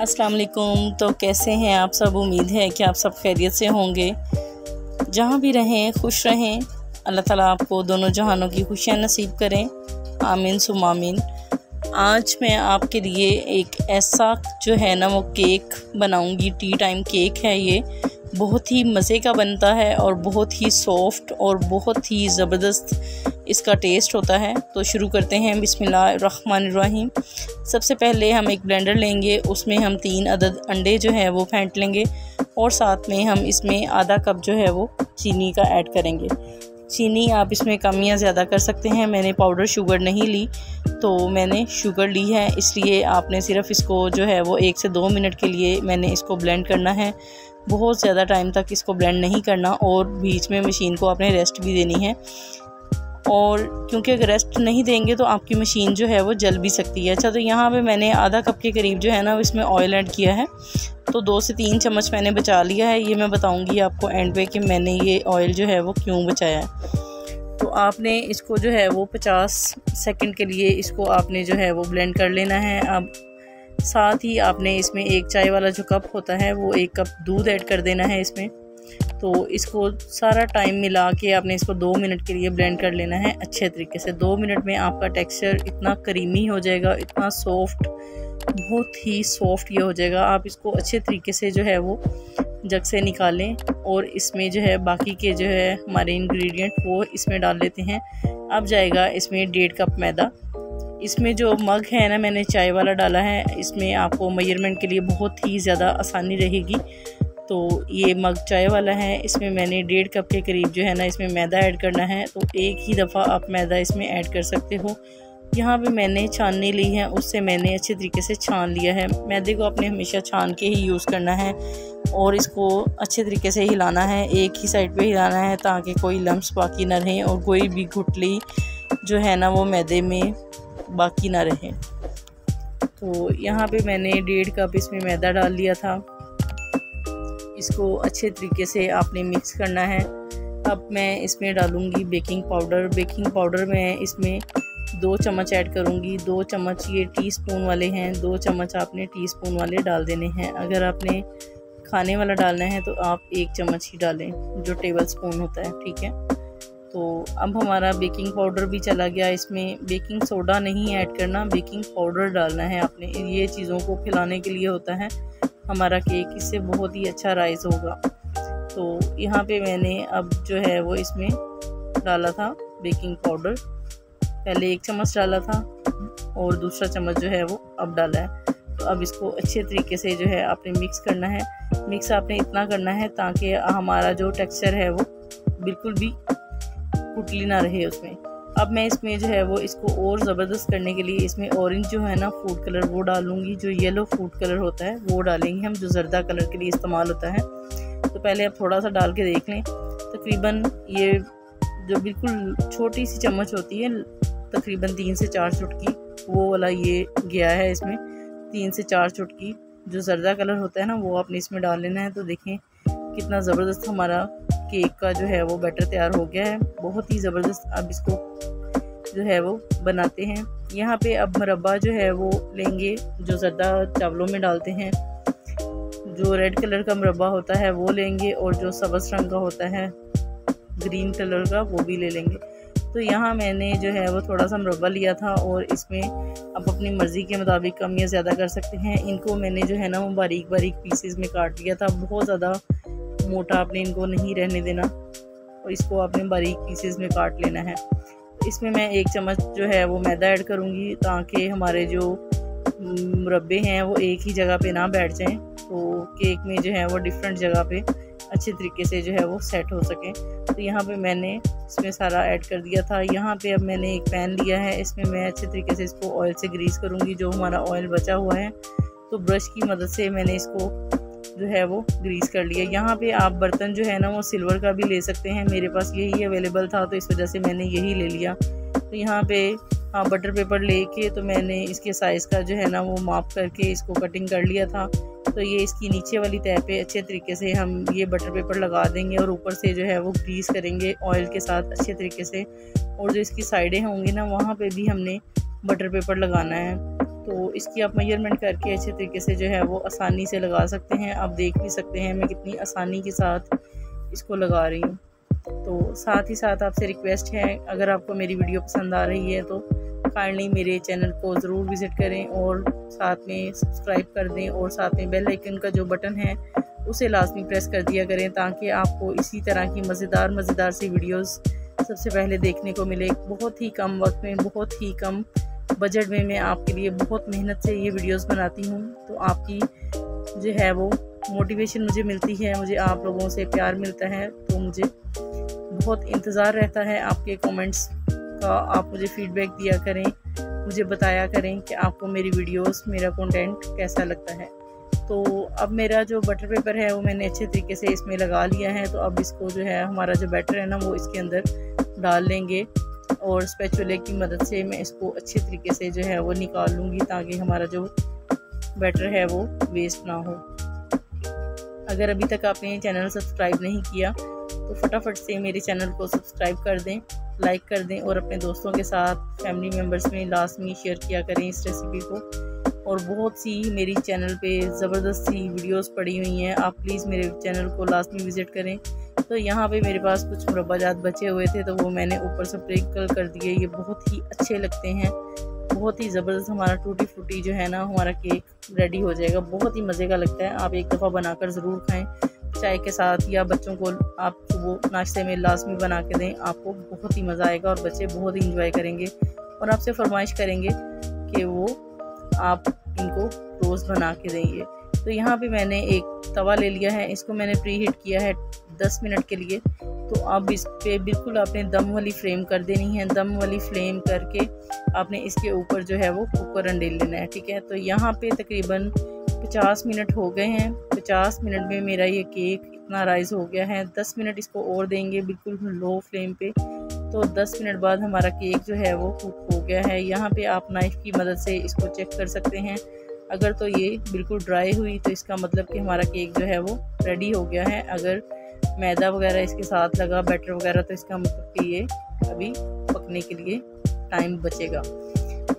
अस्सलाम वालेकुम तो कैसे हैं आप सब? उम्मीद है कि आप सब खैरियत से होंगे। जहाँ भी रहें, खुश रहें। अल्लाह ताला आपको दोनों जहानों की खुशियाँ नसीब करें। आमीन सुम आमीन। आज मैं आपके लिए एक ऐसा जो है ना, वो केक बनाऊँगी। टी टाइम केक है ये। बहुत ही मज़े का बनता है और बहुत ही सॉफ्ट और बहुत ही ज़बरदस्त इसका टेस्ट होता है तो शुरू करते हैं बिसमीम सबसे पहले हम एक ब्लेंडर लेंगे, उसमें हम तीन अदद अंडे जो है वो फेंट लेंगे और साथ में हम इसमें आधा कप जो है वो चीनी का ऐड करेंगे। चीनी आप इसमें कम या ज़्यादा कर सकते हैं, मैंने पाउडर शुगर नहीं ली तो मैंने शुगर ली है, इसलिए आपने सिर्फ़ इसको जो है वो एक से दो मिनट के लिए मैंने इसको ब्लेंड करना है। बहुत ज़्यादा टाइम तक इसको ब्लेंड नहीं करना और बीच में मशीन को आपने रेस्ट भी देनी है। और क्योंकि अगर रेस्ट नहीं देंगे तो आपकी मशीन जो है वो जल भी सकती है। अच्छा तो यहाँ पे मैंने आधा कप के करीब जो है ना, इसमें ऑयल ऐड किया है। तो दो से तीन चम्मच मैंने बचा लिया है। ये मैं बताऊँगी आपको एंड पे कि मैंने ये ऑयल जो है वो क्यों बचाया है। तो आपने इसको जो है वो पचास सेकंड के लिए इसको आपने जो है वो ब्लेंड कर लेना है। अब साथ ही आपने इसमें एक चाय वाला जो कप होता है, वो एक कप दूध ऐड कर देना है इसमें। तो इसको सारा टाइम मिला के आपने इसको दो मिनट के लिए ब्लेंड कर लेना है अच्छे तरीके से। दो मिनट में आपका टेक्सचर इतना करीमी हो जाएगा, इतना सॉफ्ट बहुत ही सॉफ्ट ये हो जाएगा। आप इसको अच्छे तरीके से जो है वो जग से निकालें और इसमें जो है बाकी के जो है हमारे इंग्रेडिएंट वो इसमें डाल लेते हैं। अब जाएगा इसमें डेढ़ कप मैदा। इसमें जो मग है ना, मैंने चाय वाला डाला है, इसमें आपको मेज़रमेंट के लिए बहुत ही ज़्यादा आसानी रहेगी। तो ये मग चाय वाला है। इसमें मैंने डेढ़ कप के करीब जो है ना, इसमें मैदा ऐड करना है। तो एक ही दफ़ा आप मैदा इसमें ऐड कर सकते हो। यहाँ पे मैंने छाननी ली है, उससे मैंने अच्छे तरीके से छान लिया है। मैदे को आपने हमेशा छान के ही यूज़ करना है और इसको अच्छे तरीके से हिलाना है। एक ही साइड पे हिलाना है ताकि कोई लम्स बाकी ना रहे और कोई भी घुटली जो है ना, वो मैदे में बाकी ना रहे। तो यहाँ पे मैंने डेढ़ कप इसमें मैदा डाल लिया था। इसको अच्छे तरीके से आपने मिक्स करना है। अब मैं इसमें डालूँगी बेकिंग पाउडर बेकिंग पाउडर मैं इसमें दो चम्मच ऐड करूँगी। दो चम्मच ये टीस्पून वाले हैं। दो चम्मच आपने टीस्पून वाले डाल देने हैं। अगर आपने खाने वाला डालना है तो आप एक चम्मच ही डालें, जो टेबल स्पून होता है, ठीक है? तो अब हमारा बेकिंग पाउडर भी चला गया। इसमें बेकिंग सोडा नहीं ऐड करना बेकिंग पाउडर डालना है आपने। ये चीज़ों को खिलाने के लिए होता है। हमारा केक, इससे बहुत ही अच्छा राइस होगा। तो यहाँ पे मैंने अब जो है वो इसमें डाला था बेकिंग पाउडर पहले एक चम्मच डाला था और दूसरा चम्मच जो है वो अब डाला है। तो अब इसको अच्छे तरीके से जो है आपने मिक्स करना है। मिक्स आपने इतना करना है ताकि हमारा जो टेक्सचर है वो बिल्कुल भी कुटली ना रहे उसमें। अब मैं इसमें जो है वो इसको और ज़बरदस्त करने के लिए इसमें ऑरेंज जो है ना फ़ूड कलर वो डालूँगी, जो येलो फ़ूड कलर होता है, वो डालेंगे हम, जो जर्दा कलर के लिए इस्तेमाल होता है। तो पहले आप थोड़ा सा डाल के देख लें। तकरीबन ये जो बिल्कुल छोटी सी चम्मच होती है, तकरीबन तीन से चार चुटकी, वो वाला ये गया है इसमें। तीन से चार चुटकी जो जर्दा कलर होता है ना, वो आपने इसमें डाल लेना है। तो देखें कितना ज़बरदस्त हमारा केक का जो है वो बैटर तैयार हो गया है। बहुत ही ज़बरदस्त अब इसको जो है वो बनाते हैं। यहाँ पे अब मरबा जो है वो लेंगे, जो ज़रदा चावलों में डालते हैं। जो रेड कलर का मरबा होता है वो लेंगे और जो सबस रंग का होता है, ग्रीन कलर का वो भी ले लेंगे। तो यहाँ मैंने जो है वो थोड़ा सा मरबा लिया था और इसमें आप अपनी मर्ज़ी के मुताबिक कम या ज़्यादा कर सकते हैं। इनको मैंने जो है ना वो बारीक बारीक पीसेस में काट लिया था। बहुत ज़्यादा मोटा आपने इनको नहीं रहने देना। और इसको आपने बारीक पीसेस में काट लेना है। इसमें मैं एक चम्मच जो है वो मैदा ऐड करूँगी ताकि हमारे जो मुरब्बे हैं वो एक ही जगह पे ना बैठ जाएँ। तो केक में जो है वो डिफरेंट जगह पे अच्छे तरीके से जो है वो सेट हो सके। तो यहाँ पे मैंने इसमें सारा ऐड कर दिया था। यहाँ पे अब मैंने एक पैन लिया है। इसमें मैं अच्छे तरीके से इसको ऑयल से ग्रीस करूँगी। जो हमारा ऑयल बचा हुआ है तो ब्रश की मदद से मैंने इसको जो है वो ग्रीस कर लिया। यहाँ पे आप बर्तन जो है ना वो सिल्वर का भी ले सकते हैं। मेरे पास यही अवेलेबल था तो इस वजह से मैंने यही ले लिया। तो यहाँ पे हाँ बटर पेपर लेके तो मैंने इसके साइज़ का जो है ना वो माप करके इसको कटिंग कर लिया था। तो ये इसकी नीचे वाली तय पे अच्छे तरीके से हम ये बटर पेपर लगा देंगे और ऊपर से जो है वो ग्रीस करेंगे ऑयल के साथ अच्छे तरीके से। और जो इसकी साइडें होंगी ना, वहाँ पे भी हमने बटर पेपर लगाना है। तो इसकी आप मेज़रमेंट करके अच्छे तरीके से जो है वो आसानी से लगा सकते हैं। आप देख भी सकते हैं मैं कितनी आसानी के साथ इसको लगा रही हूँ। तो साथ ही साथ आपसे रिक्वेस्ट है, अगर आपको मेरी वीडियो पसंद आ रही है तो काइंडली मेरे चैनल को ज़रूर विज़िट करें और साथ में सब्सक्राइब कर दें और साथ में बेल आइकन का जो बटन है, उसे लाजमी प्रेस कर दिया करें ताकि आपको इसी तरह की मज़ेदार मज़ेदार सी वीडियोस सबसे पहले देखने को मिले। बहुत ही कम वक्त में, बहुत ही कम बजट में मैं आपके लिए बहुत मेहनत से ये वीडियोस बनाती हूँ। तो आपकी जो है वो मोटिवेशन मुझे मिलती है, मुझे आप लोगों से प्यार मिलता है तो मुझे बहुत इंतज़ार रहता है आपके कमेंट्स का। आप मुझे फीडबैक दिया करें, मुझे बताया करें कि आपको मेरी वीडियोस, मेरा कंटेंट कैसा लगता है। तो अब मेरा जो बटर पेपर है वो मैंने अच्छे तरीके से इसमें लगा लिया है तो अब इसको जो है हमारा जो बैटर है ना, वो इसके अंदर डाल लेंगे। और स्पेचुले की मदद से मैं इसको अच्छे तरीके से जो है वो निकाल लूँगी ताकि हमारा जो बैटर है वो वेस्ट ना हो। अगर अभी तक आपने चैनल सब्सक्राइब नहीं किया तो फटाफट से मेरे चैनल को सब्सक्राइब कर दें लाइक कर दें और अपने दोस्तों के साथ फैमिली मेंबर्स में लाजमी शेयर किया करें इस रेसिपी को। और बहुत सी मेरी चैनल पे ज़बरदस्त सी वीडियोस पड़ी हुई हैं, आप प्लीज़ मेरे चैनल को लाजमी विज़िट करें। तो यहाँ पे मेरे पास कुछ मुरब्बाजात बचे हुए थे तो वो मैंने ऊपर से प्रिंकल कर दिए। ये बहुत ही अच्छे लगते हैं। बहुत ही ज़बरदस्त हमारा टूटी फूटी जो है ना, हमारा केक रेडी हो जाएगा। बहुत ही मज़े का लगता है। आप एक दफ़ा बनाकर ज़रूर खाएँ। चाय के साथ या बच्चों को आप सुबह नाश्ते में लाजमी बना के दें, आपको बहुत ही मज़ा आएगा और बच्चे बहुत ही इंजॉय करेंगे। और आपसे फरमाइश करेंगे कि वो आप इनको रोज़ बना के देंगे। तो यहाँ पे मैंने एक तवा ले लिया है, इसको मैंने प्री हीट किया है दस मिनट के लिए। तो अब इस पर बिल्कुल आपने दम वाली फ्लेम कर देनी है, दम वाली फ्लेम करके आपने इसके ऊपर जो है वो कुकर अंडेल लेना है, ठीक है? तो यहाँ पे तकरीबन 50 मिनट हो गए हैं। 50 मिनट में मेरा ये केक इतना राइज हो गया है। 10 मिनट इसको और देंगे बिल्कुल लो फ्लेम पे। तो 10 मिनट बाद हमारा केक जो है वो कुक हो गया है। यहाँ पे आप नाइफ़ की मदद से इसको चेक कर सकते हैं। अगर तो ये बिल्कुल ड्राई हुई तो इसका मतलब कि हमारा केक जो है वो रेडी हो गया है। अगर मैदा वगैरह इसके साथ लगा बैटर वगैरह तो इसका मतलब कि ये अभी पकने के लिए टाइम बचेगा।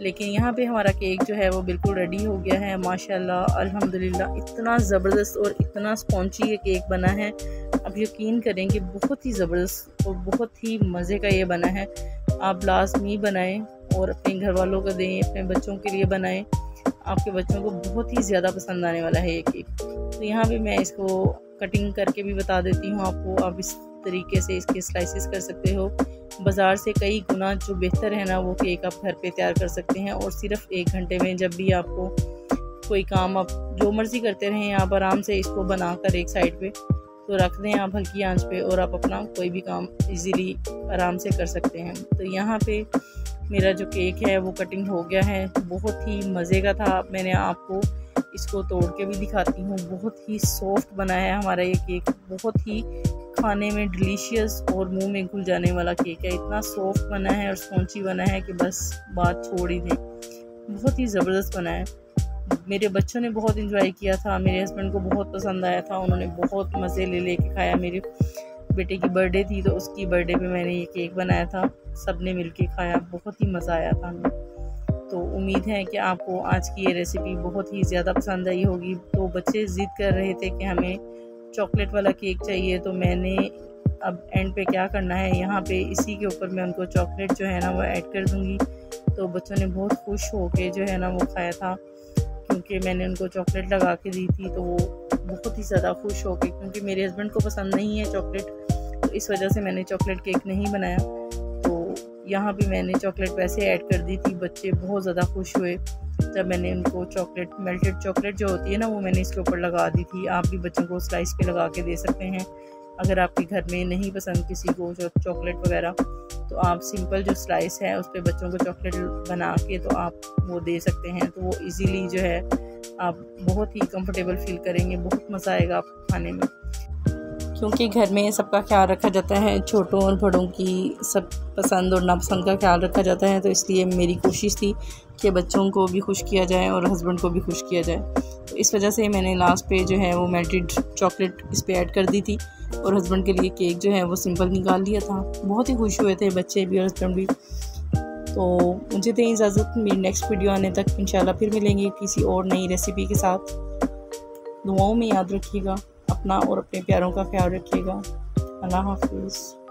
लेकिन यहाँ पे हमारा केक जो है वो बिल्कुल रेडी हो गया है। माशाल्लाह, अल्हम्दुलिल्लाह, इतना ज़बरदस्त और इतना स्पॉन्ची ये केक बना है। अब यकीन करें कि बहुत ही ज़बरदस्त और बहुत ही मज़े का ये बना है। आप लाजमी बनाएँ और अपने घर वालों को दें, अपने बच्चों के लिए बनाएँ। आपके बच्चों को बहुत ही ज़्यादा पसंद आने वाला है ये केक तो यहाँ पे मैं इसको कटिंग करके भी बता देती हूँ आपको, आप इस तरीके से इसके स्लाइसिस कर सकते हो। बाज़ार से कई गुना जो बेहतर है ना, वो केक आप घर पे तैयार कर सकते हैं और सिर्फ़ एक घंटे में जब भी आपको कोई काम आप जो मर्ज़ी करते रहें, आप आराम से इसको बनाकर एक साइड पे तो रख दें आप हल्की आँच पे और आप अपना कोई भी काम इजीली आराम से कर सकते हैं। तो यहाँ पे मेरा जो केक है, वो कटिंग हो गया है। बहुत ही मज़े का था। मैंने आपको इसको तोड़ के भी दिखाती हूँ। बहुत ही सॉफ्ट बना है हमारा ये केक। बहुत ही खाने में डिलीशियस और मुँह में घुल जाने वाला केक है। इतना सॉफ्ट बना है और स्पॉन्ची बना है कि बस बात छोड़ ही दें। बहुत ही ज़बरदस्त बना है। मेरे बच्चों ने बहुत इंजॉय किया था। मेरे हस्बैंड को बहुत पसंद आया था। उन्होंने बहुत मज़े ले लेके खाया मेरे। बेटे की बर्थडे थी तो उसकी बर्थडे पे मैंने ये केक बनाया था। सबने मिल खाया, बहुत ही मज़ा आया था। हमें तो उम्मीद है कि आपको आज की ये रेसिपी बहुत ही ज़्यादा पसंद आई होगी। तो बच्चे ज़िद कर रहे थे कि हमें चॉकलेट वाला केक चाहिए तो मैंने अब एंड पे क्या करना है? यहाँ पे इसी के ऊपर मैं उनको चॉकलेट जो है ना वो ऐड कर दूँगी। तो बच्चों ने बहुत खुश हो के जो है ना वो खाया था, क्योंकि मैंने उनको चॉकलेट लगा के दी थी तो वो बहुत ही ज़्यादा खुश हो गए क्योंकि मेरे हस्बैंड को पसंद नहीं है चॉकलेट इस वजह से मैंने चॉकलेट केक नहीं बनाया। तो यहाँ भी मैंने चॉकलेट वैसे ऐड कर दी थी, बच्चे बहुत ज़्यादा खुश हुए। जब मैंने उनको चॉकलेट, मेल्टेड चॉकलेट जो होती है ना, वो मैंने इसके ऊपर लगा दी थी। आप भी बच्चों को स्लाइस पे लगा के दे सकते हैं। अगर आपके घर में नहीं पसंद किसी को चॉकलेट वगैरह तो आप सिंपल जो स्लाइस है, उस पर बच्चों को चॉकलेट बना के तो आप वो दे सकते हैं। तो वो इजीली जो है, आप बहुत ही कंफर्टेबल फील करेंगे, बहुत मज़ा आएगा आपको खाने में। क्योंकि घर में सबका ख्याल रखा जाता है, छोटों और बड़ों की सब पसंद और नापसंद का ख्याल रखा जाता है तो इसलिए मेरी कोशिश थी कि बच्चों को भी खुश किया जाए और हस्बैंड को भी खुश किया जाए। तो इस वजह से मैंने लास्ट पे जो है वो मेल्टेड चॉकलेट इस पर ऐड कर दी थी और हस्बैंड के लिए केक जो है वो सिंपल निकाल लिया था। बहुत ही खुश हुए थे बच्चे भी और हस्बैंड भी। तो मुझे दें इजाज़त, मेरी नेक्स्ट वीडियो आने तक इंशाल्लाह फिर मिलेंगे किसी और नई रेसिपी के साथ। दुआओं में याद रखिएगा। अपना और अपने प्यारों का ख्याल रखिएगा। अल्लाह हाफिज़।